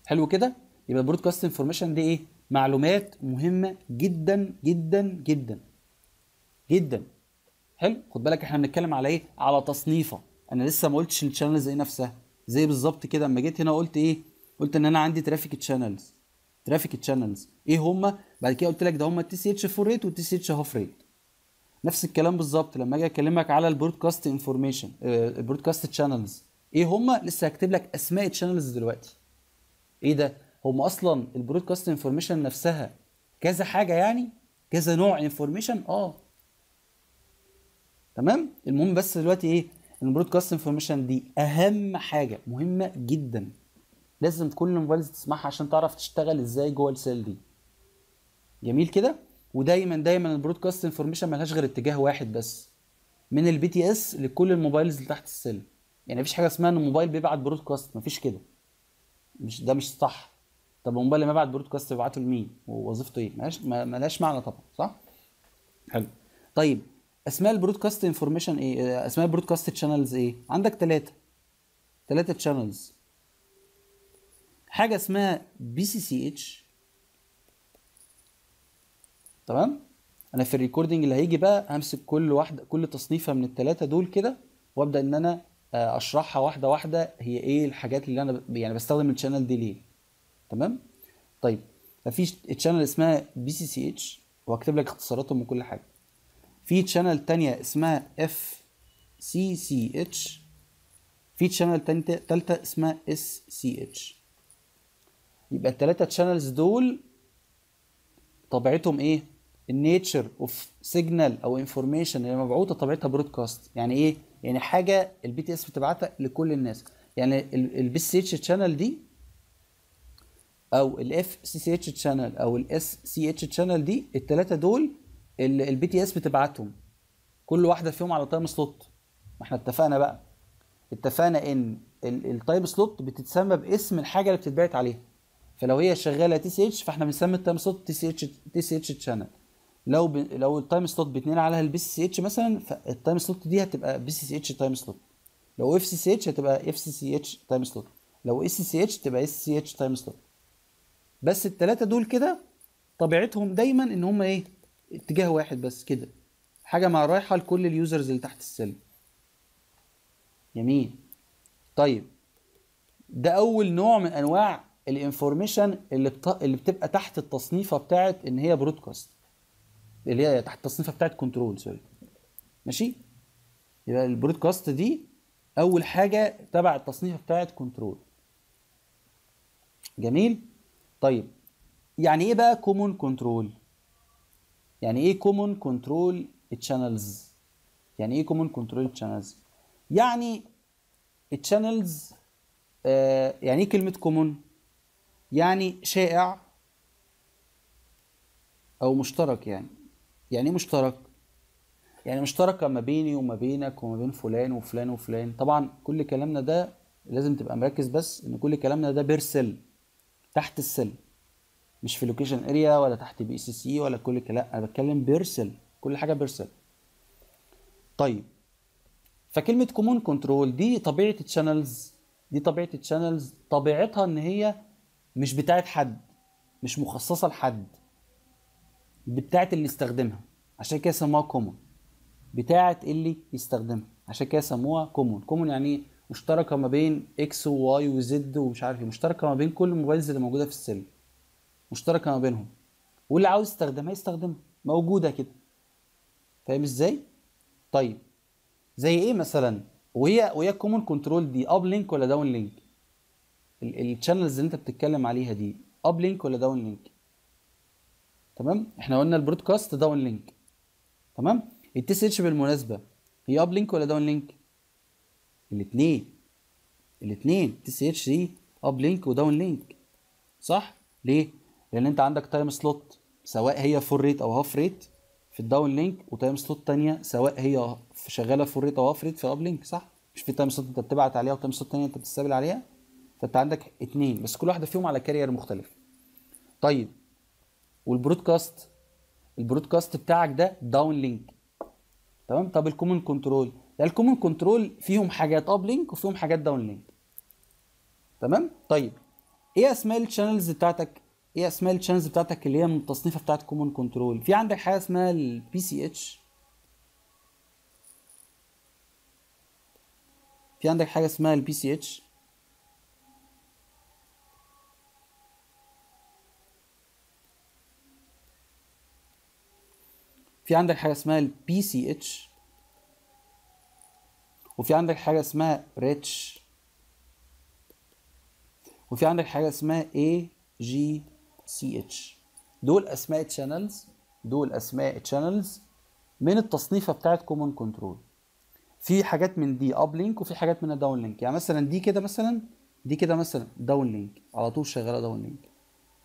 حلو كده؟ يبقى ال broadcast information دي إيه؟ معلومات مهمة جدا جدا جدا. جدا. حلو؟ خد بالك إحنا بنتكلم على إيه؟ على تصنيفة. أنا لسه ما قلتش ال channels إيه نفسها. زي بالظبط كده. اما جيت هنا قلت إيه؟ قلت إن أنا عندي traffic channels traffic channels إيه هما؟ بعد كده قلت لك ده هما ال TCH full rate وال TCH half rate. نفس الكلام بالظبط لما أجي أكلمك على ال broadcast information ال broadcast channels إيه هما؟ لسه هكتب لك أسماء ال channels دلوقتي. إيه ده؟ هم أصلا ال broadcast information نفسها كذا حاجة يعني؟ كذا نوع information آه. تمام؟ المهم بس دلوقتي إيه؟ ال broadcast information دي أهم حاجة مهمة جدا. لازم كل ال mobiles تسمعها عشان تعرف تشتغل إزاي جوه ال cell دي. جميل كده؟ ودايما دايما ال broadcast information ملهاش غير اتجاه واحد بس من ال BTS لكل ال mobiles اللي تحت ال cell. يعني مفيش حاجة اسمها إن الموبايل بيبعت broadcast مفيش كده. مش ده مش صح. طب الموبايل لما يبعت broadcast يبعته لمين؟ ووظيفته إيه؟ ملهاش ملهاش معنى طبعا صح؟ حلو. طيب أسماء ال broadcast information إيه؟ أسماء ال broadcast channels إيه؟ عندك ثلاثة ثلاثة channels حاجة اسمها BCCH تمام؟ أنا في ال recording اللي هيجي بقى همسك كل واحدة كل تصنيفة من الثلاثة دول كده وأبدأ إن أنا آه، أشرحها واحدة واحدة هي إيه الحاجات اللي أنا يعني بستخدم ال channel دي ليه. تمام؟ طيب ففي channel اسمها BCCH وهكتب لك اختصاراتهم وكل حاجة. في channel تانية اسمها FCCH في channel تالتة اسمها SCH يبقى التلاتة channels دول طبيعتهم إيه؟ ال nature of signal أو information اللي مبعوثة طبيعتها broadcast يعني إيه؟ يعني حاجة ال BTS بتبعتها لكل الناس. يعني ال BCH channel دي أو ال FCCH channel أو ال SCH channel دي التلاتة دول ال BTS بتبعتهم. كل واحدة فيهم على time slot ما إحنا اتفقنا بقى. اتفقنا إن ال time slot بتتسمى باسم الحاجة اللي بتتبعت عليها. فلو هي شغالة TCH فاحنا بنسمي ال time slot تي سي اتش تي سي اتش تشانل لو ب... لو ال time slot بيتنقل عليها ال BCH مثلا فال time slot دي هتبقى BCH time slot لو FCCH هتبقى FCCH time slot لو SCH تبقى SCH time slot بس الثلاثه دول كده طبيعتهم دايما إن هم إيه؟ اتجاه واحد بس كده. حاجة مع رايحة لكل ال users اللي تحت ال cell. جميل. طيب. ده أول نوع من أنواع ال information اللي بت... اللي بتبقى تحت التصنيفة بتاعت إن هي broadcast اللي هي تحت التصنيفة بتاعت control sorry ماشي؟ يبقى ال broadcast دي أول حاجة تبع التصنيفة بتاعت control جميل؟ طيب يعني إيه بقى common control يعني إيه common control channels يعني إيه common control channels يعني ال channels آه يعني إيه كلمة common يعني شائع أو مشترك يعني. يعني إيه مشترك؟ يعني مشتركة ما بيني وما بينك وما بين فلان وفلان وفلان. طبعا كل كلامنا ده لازم تبقى مركز بس إن كل كلامنا ده per cell تحت ال cell مش في location area ولا تحت BSC ولا كل كلام أنا بتكلم per cell كل حاجة per cell طيب فكلمة common control دي طبيعة ال channels دي طبيعة ال channels طبيعتها إن هي مش بتاعت حد مش مخصصة لحد دي بتاعت اللي يستخدمها عشان كده سموها common بتاعت اللي يستخدمها. عشان كده سموها common common يعني إيه؟ مشتركة ما بين إكس وواي وزد ومش عارف إيه. مشتركة ما بين كل الموبايلز اللي موجودة في ال cell. مشتركة ما بينهم. واللي عاوز يستخدمها يستخدمها. موجودة كده. فاهم إزاي؟ طيب. زي إيه مثلا؟ وهي وهي common control دي. uplink ولا downlink ال channels اللي انت بتتكلم عليها دي uplink ولا downlink تمام؟ إحنا قلنا ال broadcast downlink تمام ال TCH بالمناسبة هي uplink ولا downlink الاثنين الاثنين TCH دي uplink و downlink صح؟ ليه؟ لأن انت عندك time slot سواء هي full rate أو half rate في ال downlink و time slot تانية سواء هي شغالة full rate أو half rate في ال uplink صح؟ مش في time slot انت بتبعت عليها و time slot تانية انت بتستقبل عليها؟ فانت عندك اتنين بس كل واحدة فيهم على carrier مختلف. طيب وال broadcast ال broadcast بتاعك ده downlink تمام؟ طب ال common control يعني ال common control فيهم حاجات uplink وفيهم حاجات downlink تمام؟ طيب إيه اسماء ال channels بتاعتك؟ إيه اسماء ال channels بتاعتك اللي هي من التصنيفه بتاعت common control في عندك حاجة اسمها ال PCH في عندك حاجة اسمها ال PCH في عندك حاجة اسمها ال PCH وفي عندك حاجة اسمها RACH وفي عندك حاجة اسمها AGCH دول أسماء channels دول أسماء channels من التصنيفه بتاعت common control في حاجات من دي uplink وفي حاجات منها downlink يعني مثلا دي كده مثلا دي كده مثلا downlink على طول شغالة downlink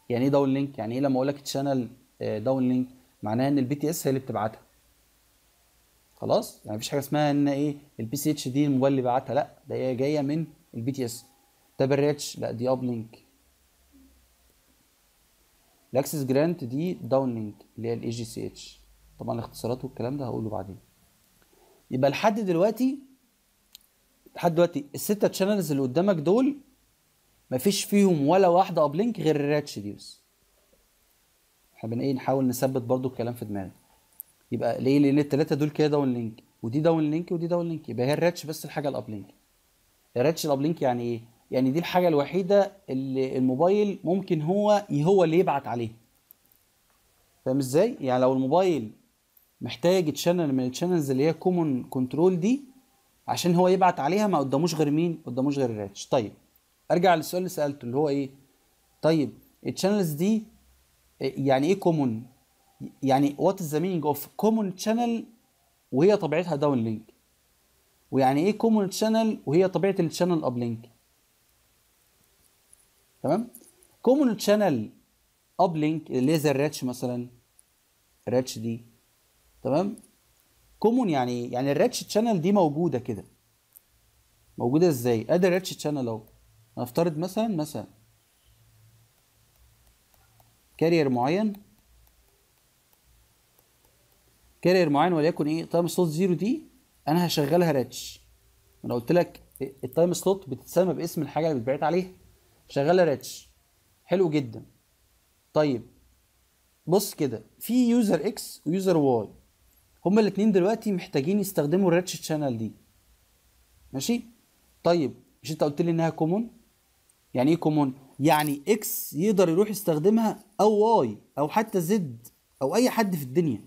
يعني إيه downlink يعني إيه لما أقول لك channel downlink معناها إن ال BTS هي اللي بتبعتها. خلاص؟ يعني مفيش حاجة اسمها إن إيه ال PCH دي الموبايل اللي بعتها لأ ده هي جاية من ال BTS طب ال RACH لأ دي uplink ال access grant دي downlink اللي هي ال AGCH طبعا الاختصارات والكلام ده هقوله بعدين. يبقى لحد دلوقتي لحد دلوقتي الستة channels اللي قدامك دول مفيش فيهم ولا واحدة uplink غير ال RACH دي بس إحنا بن إيه نحاول نثبت برضو الكلام في دماغنا يبقى ليه؟ لأن التلاتة دول كده downlink ودي downlink ودي downlink يبقى هي ال RACH بس الحاجة ال uplink ال RACH ال uplink يعني إيه؟ يعني دي الحاجة الوحيدة اللي الموبايل ممكن هو هو اللي يبعت عليها. فاهم إزاي؟ يعني لو الموبايل محتاج channel من ال channels اللي هي common control دي عشان هو يبعت عليها ما قداموش غير مين؟ قداموش غير ال RACH. طيب أرجع للسؤال اللي سألته اللي هو إيه؟ طيب ال channels دي يعني إيه common يعني what is the meaning of common channel وهي طبيعتها downlink ويعني إيه common channel وهي طبيعة ال channel uplink تمام؟ common channel uplink اللي هي زي ال RACH مثلا. ال RACH دي. تمام؟ common يعني إيه يعني ال RACH channel دي موجودة كده. موجودة إزاي؟ أدي ال RACH channel أهو. نفترض مثلا مثلا. carrier معين. carrier معين وليكن إيه؟ time slot zero دي أنا هشغلها RACH أنا قلت لك ال time slot بتتسمى باسم الحاجة اللي بتبعت عليها. شغاله RACH حلو جدا. طيب. بص كده. في user X و user Y هما الاثنين دلوقتي محتاجين يستخدموا ال RACH channel دي. ماشي؟ طيب. مش أنت قلت لي إنها common يعني إيه common يعني X يقدر يروح يستخدمها أو Y أو حتى Z أو أي حد في الدنيا.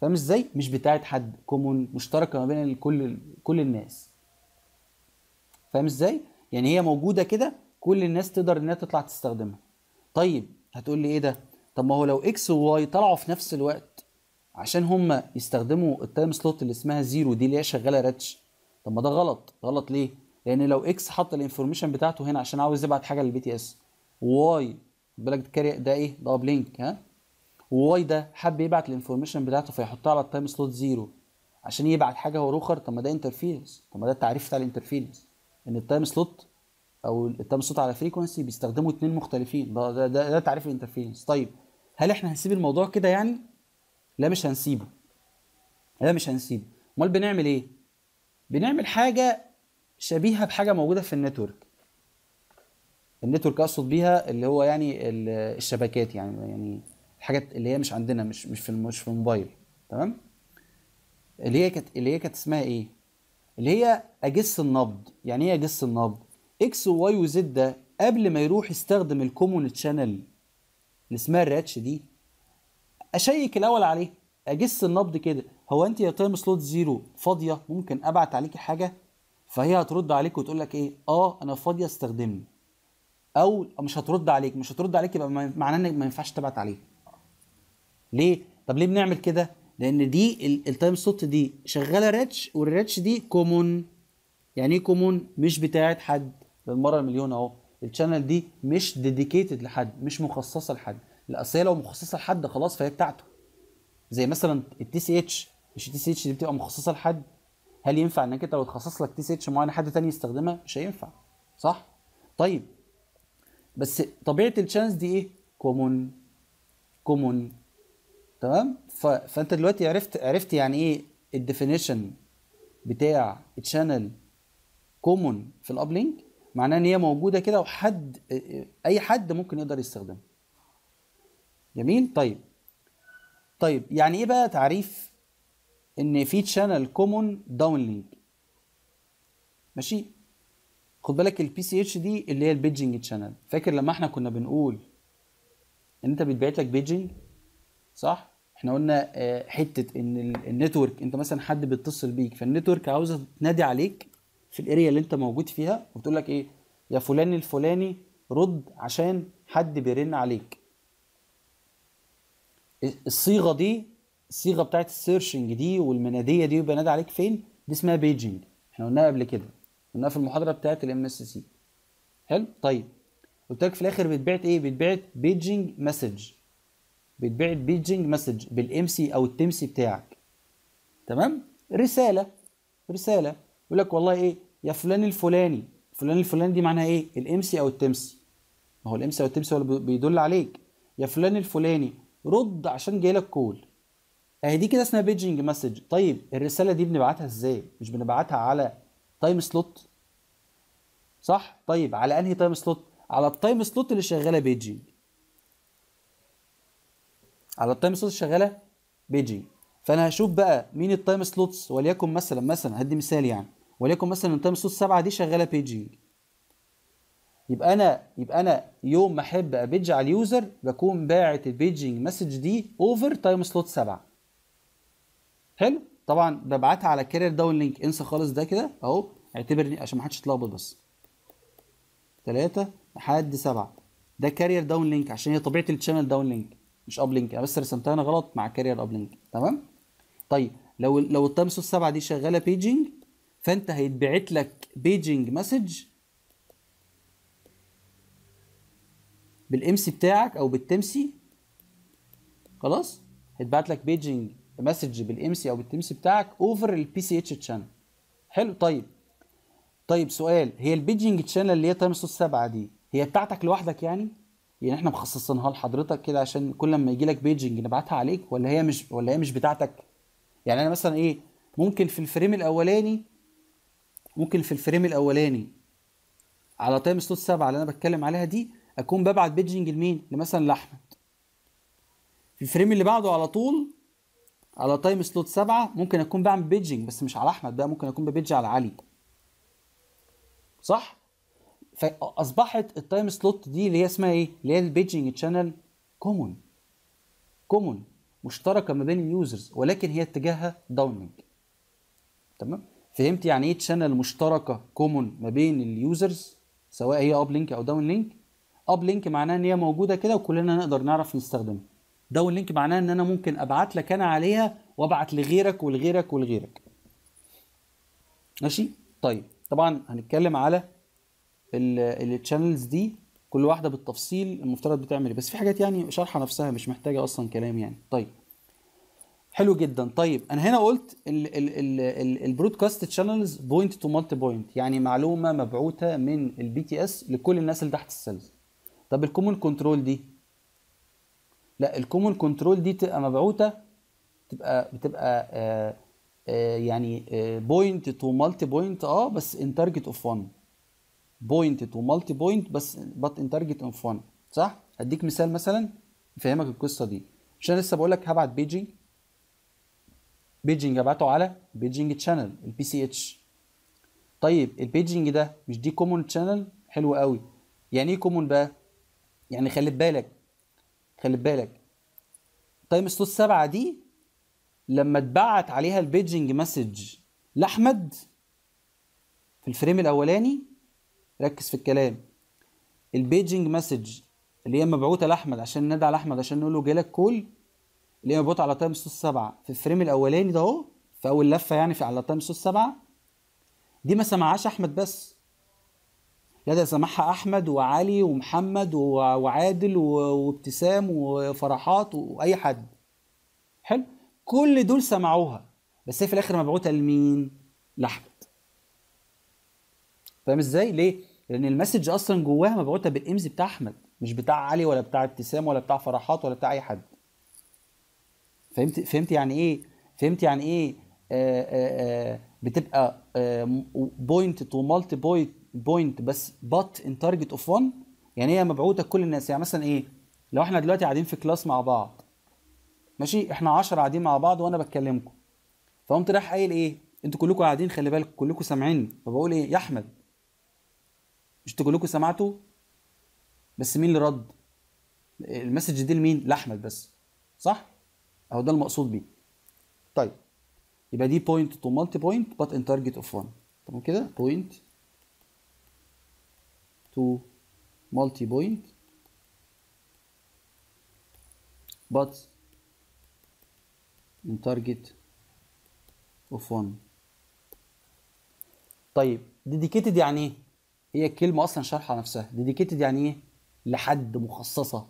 فاهم إزاي؟ مش بتاعت حد common مشتركة ما بين كل كل الناس. فاهم إزاي؟ يعني هي موجودة كده كل الناس تقدر إنها تطلع تستخدمها. طيب هتقول لي إيه ده؟ طب ما هو لو X و Y طلعوا في نفس الوقت عشان هما يستخدموا ال time slot اللي اسمها zero دي اللي هي شغالة RACH طب ما ده غلط. غلط ليه؟ لأن لو X حط ال information بتاعته هنا عشان عاوز يبعت حاجة لل BTS Y بالك ده إيه؟ ده uplink ها؟ و Y ده حب يبعت ال information بتاعته فيحطها على ال time slot zero عشان يبعت حاجة هو اخر طب ما ده interference طب ما ده التعريف بتاع ال interference إن ال time slot أو ال time slot على frequency بيستخدموا اتنين مختلفين. ده ده, ده, ده تعريف ال interference طيب هل إحنا هنسيب الموضوع كده يعني؟ لا مش هنسيبه. لا مش هنسيبه. أمال بنعمل إيه؟ بنعمل حاجة شبيهة بحاجة موجودة في ال network. ال network أقصد بيها اللي هو يعني الشبكات يعني يعني الحاجات اللي هي مش عندنا مش مش في مش في الموبايل. تمام؟ اللي هي كانت اللي هي كانت اسمها إيه؟ اللي هي أجس النبض. يعني إيه أجس النبض؟ إكس وواي وزد ده قبل ما يروح يستخدم ال common channel اللي اسمها ال RACH دي أشيك الأول عليه. أجس النبض كده. هو أنت يا time slot zero فاضية؟ ممكن أبعت عليكي حاجة؟ فهي هترد عليك وتقول لك إيه؟ آه أنا فاضيه استخدمني أو مش هترد عليك مش هترد عليك يبقى معناه إنك ما ينفعش تبعت عليه. ليه؟ طب ليه بنعمل كده؟ لأن دي ال time slot دي شغالة RACH وال RACH دي common يعني إيه common مش بتاعت حد. بالمرة المليون أهو. ال channel دي مش dedicated لحد مش مخصصة لحد. الاصل هي لو مخصصة لحد خلاص فهي بتاعته. زي مثلا ال TCH مش ال TCH دي بتبقى مخصصة لحد؟ هل ينفع إنك أنت لو تخصص لك TCH معين حد تاني يستخدمها؟ مش هينفع. صح؟ طيب. بس طبيعة ال channels دي إيه؟ common common تمام؟ ف... فأنت دلوقتي عرفت عرفت يعني إيه ال definition بتاع ال channel common في ال uplink معناه إن هي موجودة كده وحد أي حد ممكن يقدر يستخدمها. جميل؟ طيب. طيب يعني إيه بقى تعريف إن في channel common downlink ماشي؟ خد بالك ال PCH دي اللي هي ال paging channel فاكر لما إحنا كنا بنقول إن أنت بيتبعت لك paging صح؟ إحنا قلنا حتة إن ال network أنت مثلا حد بيتصل بيك فال network عاوزة تنادي عليك في ال area اللي أنت موجود فيها وتقول لك إيه؟ يا فلان الفلاني رد عشان حد بيرن عليك. الصيغة دي الصيغة بتاعت ال searching دي والمنادية دي وبنادي عليك فين؟ دي اسمها paging إحنا قلناها قبل كده. قلناها في المحاضرة بتاعت ال MSC حلو؟ طيب. قلت لك في الآخر بيتبعت إيه؟ بيتبعت paging message بيتبعت paging message بال IMSI أو ال TMSI بتاعك. تمام؟ رسالة. رسالة. يقول لك والله إيه؟ يا فلان الفلاني. فلان الفلاني دي معناها إيه؟ ال IMSI أو ال TMSI ما هو ال IMSI أو ال TMSI هو اللي بيدل عليك. يا فلان الفلاني رد عشان جاي لك call أهي دي كده اسمها paging message طيب الرسالة دي بنبعتها إزاي؟ مش بنبعتها على time slot صح؟ طيب على أنهي time slot على ال time slot اللي شغالة paging على ال time slot شغالة paging فأنا هشوف بقى مين ال time slots وليكن مثلا مثلا هدي مثال يعني. وليكن مثلا ال time slot 7 دي شغالة paging يبقى أنا يبقى أنا يوم ما أحب ا page على ال user بكون باعت ال paging message دي over time slot 7 حلو. طبعا ببعتها على carrier downlink. انسى خالص ده كده أهو. اعتبرني عشان ما حدش يتلخبط بس. 3 لحد 7 ده carrier downlink عشان هي طبيعة ال channel downlink مش uplink. أنا بس رسمتها أنا غلط مع carrier uplink. تمام؟ طيب لو لو slot 7 دي شغالة paging فأنت هيتبعت لك paging message بال IMSI بتاعك أو بال TMSI خلاص؟ هيتبعت لك paging message بال IMSI أو بال TMSI بتاعك over ال PCH channel حلو طيب. طيب سؤال. هي ال paging channel اللي هي time slot 7 دي هي بتاعتك لوحدك يعني؟ يعني إحنا مخصصينها لحضرتك كده عشان كل لما يجي لك paging نبعتها عليك ولا هي مش ولا هي مش بتاعتك؟ يعني أنا مثلا إيه ممكن في ال frame الأولاني ممكن في ال frame الأولاني على time slot 7 اللي أنا بتكلم عليها دي أكون ببعت paging لمين؟ لمثلا لأحمد. في ال frame اللي بعده على طول على time slot 7 ممكن أكون بعمل paging بس مش على أحمد بقى ممكن أكون ب page على علي. صح؟ فاصبحت ال time slot دي اللي هي اسمها إيه؟ اللي هي ال paging channel common common مشتركة ما بين ال users ولكن هي اتجاهها downlink تمام؟ فهمت يعني إيه channel مشتركة common ما بين ال users سواء هي uplink أو downlink uplink معناها إن هي موجودة كده وكلنا نقدر نعرف نستخدمها. downlink معناها إن أنا ممكن أبعت لك أنا عليها وأبعت لغيرك ولغيرك ولغيرك. ماشي؟ طيب طبعا هنتكلم على ال channels دي كل واحدة بالتفصيل المفترض بتعمل إيه. بس في حاجات يعني شرحها نفسها مش محتاجة أصلا كلام يعني. طيب حلو جدا. طيب أنا هنا قلت ال broadcast channels point to multipoint يعني معلومة مبعوثة من ال BTS لكل الناس اللي تحت ال cells طب ال common control دي؟ لا ال common control دي تبقى مبعوثة تبقى بتبقى آه آه يعني point to multipoint آه بس in target of 1 point to multipoint بس but in target of 1 صح؟ اديك مثال مثلا يفهمك القصة دي. مش أنا لسه بقول لك هبعت paging paging ابعته على paging channel ال PCH طيب ال paging ده مش دي common channel حلو قوي. يعني إيه common بقى؟ يعني خلي بالك خلي بالك. time slot 7 دي لما اتبعت عليها ال paging message لأحمد في ال frame الأولاني ركز في الكلام. ال paging message اللي هي مبعوثه لأحمد عشان ندعي لأحمد عشان نقول له جالك call اللي هي مبعوثه على time slot 7 في ال frame الأولاني ده أهو في أول لفة يعني في على time slot 7 دي ما سمعهاش أحمد بس. لا ده سمعها أحمد وعلي ومحمد وعادل وابتسام وفرحات وأي حد. حلو؟ كل دول سمعوها بس هي في الآخر مبعوثة لمين؟ لأحمد. فاهم إزاي؟ ليه؟ لأن المسج أصلا جواها مبعوثة بالامز بتاع أحمد مش بتاع علي ولا بتاع ابتسام ولا بتاع فرحات ولا بتاع أي حد. فهمت؟ فهمت يعني إيه؟ فهمت يعني إيه؟ آآ آآ بتبقى point to multipoint point بس but in target of 1 يعني هي مبعوثة لكل الناس. يعني مثلا إيه؟ لو إحنا دلوقتي قاعدين في class مع بعض ماشي؟ إحنا 10 قاعدين مع بعض وأنا بكلمكم. فقمت رايح قايل إيه؟ أنتوا كلكم قاعدين خلي بالكم كلكم سامعيني. فبقول إيه؟ يا أحمد. مش أنتوا كلكم سمعتوا؟ بس مين اللي رد؟ ال message دي لمين؟ لأحمد بس. صح؟ أهو ده المقصود بيه. طيب. يبقى دي point to multipoint but in target of 1 تمام كده؟ point multipoint but in target of 1 طيب dedicated يعني إيه؟ هي الكلمة أصلا شرحها نفسها. dedicated يعني إيه؟ لحد مخصصة.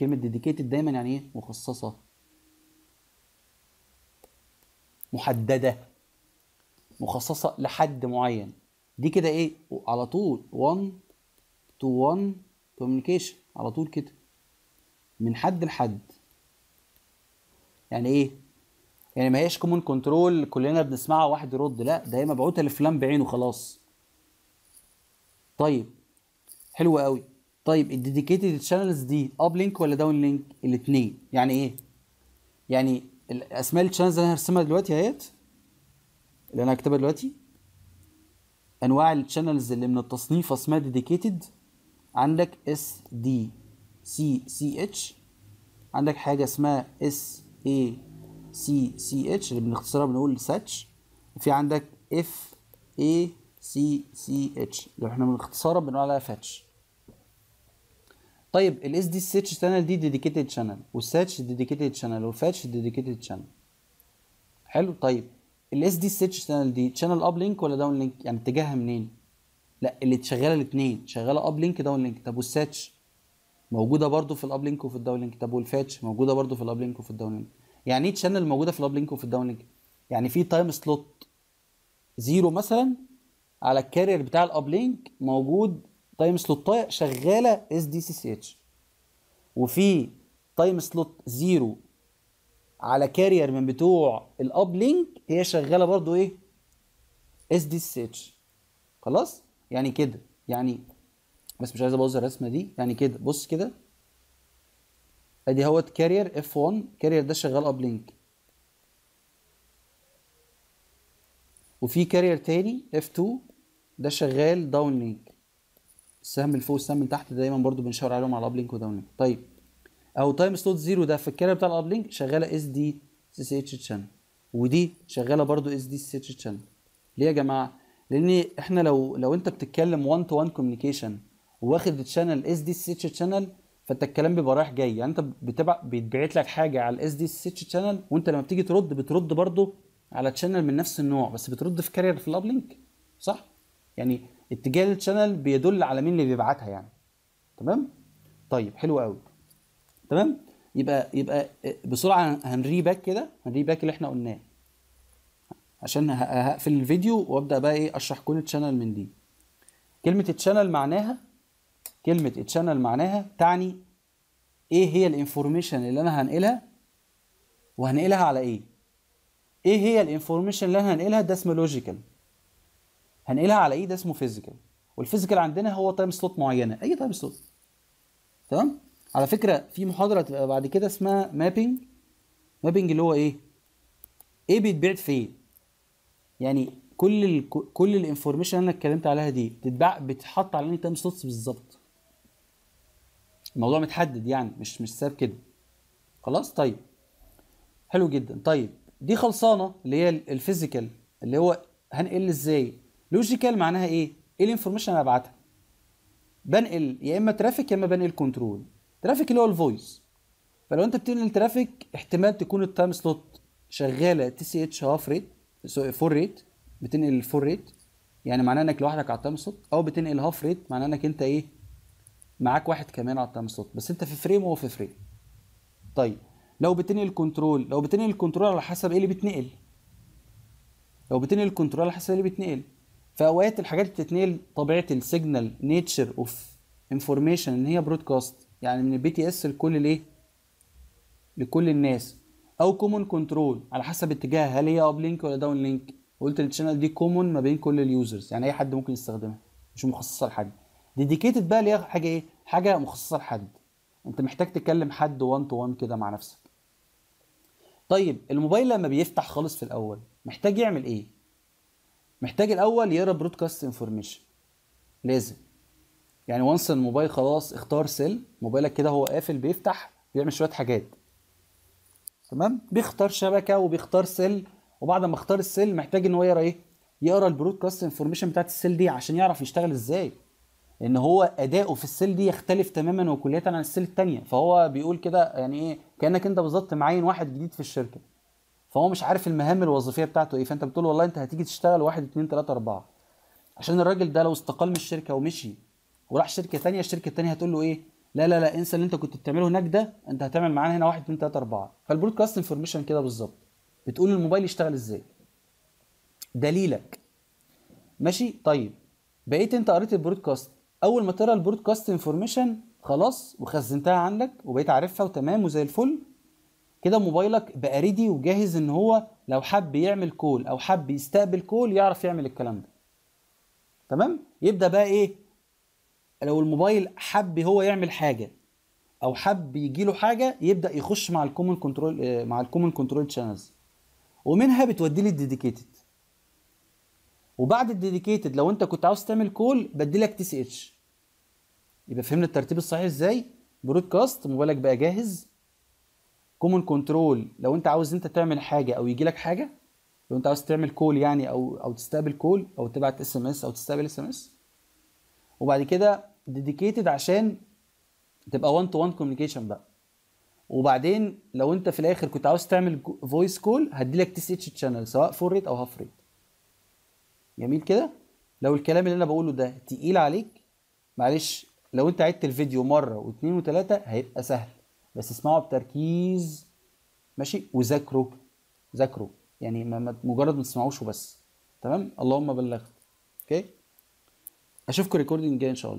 كلمة dedicated دايما يعني إيه؟ مخصصة. محددة. مخصصة لحد معين. دي كده إيه؟ على طول. 1 to 1 communication. على طول كده. من حد لحد. يعني إيه؟ يعني ما هيش common control كلنا بنسمعها واحد يرد. لا ده هي مبعوثة لفلان بعينه خلاص. طيب حلو قوي. طيب ال dedicated channels دي uplink ولا downlink الاثنين يعني إيه؟ يعني الاسماء ال channels اللي أنا هرسمها دلوقتي أهيت اللي أنا هكتبها دلوقتي أنواع ال channels اللي من التصنيف اسمها ديديكيتد عندك اس دي سي سي اتش عندك حاجة اسمها اس اي سي سي اتش اللي بنختصرها بنقول SACCH. وفي عندك اف اي سي سي اتش اللي إحنا بنختصرها بنقول عليها FACCH. طيب ال SDCCH channel دي dedicated channel وال SACCH dedicated channel وال FACCH dedicated channel حلو؟ طيب ال SDCCH channel دي channel uplink ولا downlink يعني اتجاهها منين؟ لا اللي شغاله الاثنين شغاله uplink downlink طب وال SACCH موجودة برضو في ال uplink وفي ال downlink طب وال FACCH موجودة برضو في ال uplink وفي ال downlink يعني إيه channel موجودة في ال uplink وفي ال downlink يعني في time slot zero مثلا على ال carrier بتاع ال uplink موجود time slot شغالة SDCCH وفي time slot zero على carrier من بتوع ال uplink هي شغالة برضو إيه؟ SDCCH خلاص؟ يعني كده يعني بس مش عايز أبوظ الرسمة دي يعني كده. بص كده. أدي أهوت carrier F 1 carrier ده شغال uplink وفي carrier تاني F 2 ده شغال downlink السهم اللي فوق والسهم اللي تحت دايما برضو بنشاور عليهم على ال uplink و downlink طيب. أو time slot zero ده في ال carrier بتاع ال uplink شغالة SDCCH channel ودي شغالة برضو SDCCH channel ليه يا جماعة؟ لأن إحنا لو لو أنت بتتكلم 1 to 1 communication واخد ال channel SDCCH channel فأنت الكلام بيبقى رايح جاي. يعني أنت بتبع بيتبعت لك حاجة على ال SDCCH channel وأنت لما بتيجي ترد بترد برضو على channel من نفس النوع بس بترد في carrier في ال uplink صح؟ يعني اتجاه ال channel بيدل على مين اللي بيبعتها يعني. تمام؟ طيب حلو قوي. تمام؟ يبقى يبقى بسرعة ه recap كده. ه recap اللي إحنا قلناه. عشان هقفل الفيديو وابدأ بقى إيه أشرح كل channel من دي. كلمة ال channel معناها كلمة ال channel معناها تعني إيه هي ال information اللي أنا هنقلها وهنقلها على إيه. إيه هي ال information اللي أنا هنقلها؟ ده اسمه logical هنقلها على إيه؟ ده اسمه physical وال physical عندنا هو time slot معينة. أي time slot تمام؟ على فكرة في محاضرة تبقى بعد كده اسمها mapping mapping اللي هو إيه؟ إيه بيتبعت فين؟ يعني كل ال كل ال information اللي أنا اتكلمت عليها دي بتتباع بتتحط على time slots بالظبط. الموضوع متحدد يعني مش مش ساب كده. خلاص؟ طيب. حلو جدا. طيب. دي خلصانة اللي هي ال physical اللي هو هنقل إزاي؟ logical معناها إيه؟ إيه ال information أنا ابعتها بنقل يا إما traffic يا إما بنقل control traffic اللي هو ال voice فلو أنت بتنقل traffic احتمال تكون ال time slot شغالة TCH half rate full rate بتنقل ال full rate يعني معناه إنك لوحدك على ال time slot أو بتنقل half rate معناه إنك أنت إيه معاك واحد كمان على ال time slot بس أنت في frame وهو في frame طيب لو بتنقل control لو بتنقل control على حسب إيه اللي بيتنقل لو بتنقل ال control على حسب اللي بيتنقل في اوقات الحاجات اللي بتتنقل طبيعة ال signal nature of information إن هي broadcast يعني من ال BTS لكل الايه لكل الناس. أو common control على حسب اتجاه هل هي uplink ولا downlink قلت ال channel دي common ما بين كل ال users يعني أي حد ممكن يستخدمها مش مخصصة لحد. dedicated بقى اللي هي حاجة إيه؟ حاجة مخصصة لحد. أنت محتاج تكلم حد 1 to 1 كده مع نفسك. طيب الموبايل لما بيفتح خالص في الأول محتاج يعمل إيه؟ محتاج الأول يقرأ broadcast information لازم. يعني once الموبايل خلاص اختار cell موبايلك كده هو قافل بيفتح بيعمل شوية حاجات. تمام؟ بيختار شبكة وبيختار cell وبعد ما اختار ال cell محتاج إن هو يقرا إيه؟ يقرأ ال broadcast information بتاعت ال cell دي عشان يعرف يشتغل إزاي. لأن هو أداؤه في ال cell دي يختلف تماما وكليا عن ال cell التانية. فهو بيقول كده يعني إيه؟ كأنك أنت بالظبط معين واحد جديد في الشركة. فهو مش عارف المهام الوظيفية بتاعته إيه. فأنت بتقول والله أنت هتيجي تشتغل واحد اتنين تلاتة أربعة. عشان الراجل ده لو استقال من الشركة ومشي وراح شركة تانية الشركة التانية هتقول له إيه؟ لا لا لا انسى اللي انت كنت بتعمله هناك ده انت هتعمل معانا هنا واحد اتنين تلاتة اربعة. فال broadcast information كده بالظبط. بتقول الموبايل يشتغل إزاي؟ دليلك. ماشي؟ طيب بقيت انت قريت ال broadcast اول ما تقرا ال broadcast information خلاص وخزنتها عندك وبقيت عارفها وتمام وزي الفل. كده موبايلك بقى ready وجاهز ان هو لو حب يعمل call أو حب يستقبل call يعرف يعمل الكلام ده. تمام؟ يبدأ بقى إيه؟ لو الموبايل حب هو يعمل حاجة أو حب يجي له حاجة يبدأ يخش مع ال common control مع ال common control channels ومنها بتودي لي ال dedicated وبعد ال dedicated لو أنت كنت عاوز تعمل call بدي لك TCH يبقى فهمنا الترتيب الصحيح إزاي؟ broadcast موبايلك بقى جاهز. common control لو أنت عاوز أنت تعمل حاجة أو يجي لك حاجة لو أنت عاوز تعمل call يعني أو أو تستقبل call أو تبعت SMS أو تستقبل SMS وبعد كده dedicated عشان تبقى 1 to 1 communication بقى. وبعدين لو انت في الآخر كنت عاوز تعمل voice call هدي لك TCH channel سواء full rate أو half rate جميل كده؟ لو الكلام اللي أنا بقوله ده تقيل عليك معلش لو أنت عدت الفيديو مرة واثنين وثلاثه هيبقى سهل. بس اسمعه بتركيز. ماشي؟ وذاكره. ذاكره. يعني مجرد ما تسمعوش وبس. تمام؟ اللهم بلغت. okay؟ أشوفكم recording جاي إن شاء الله.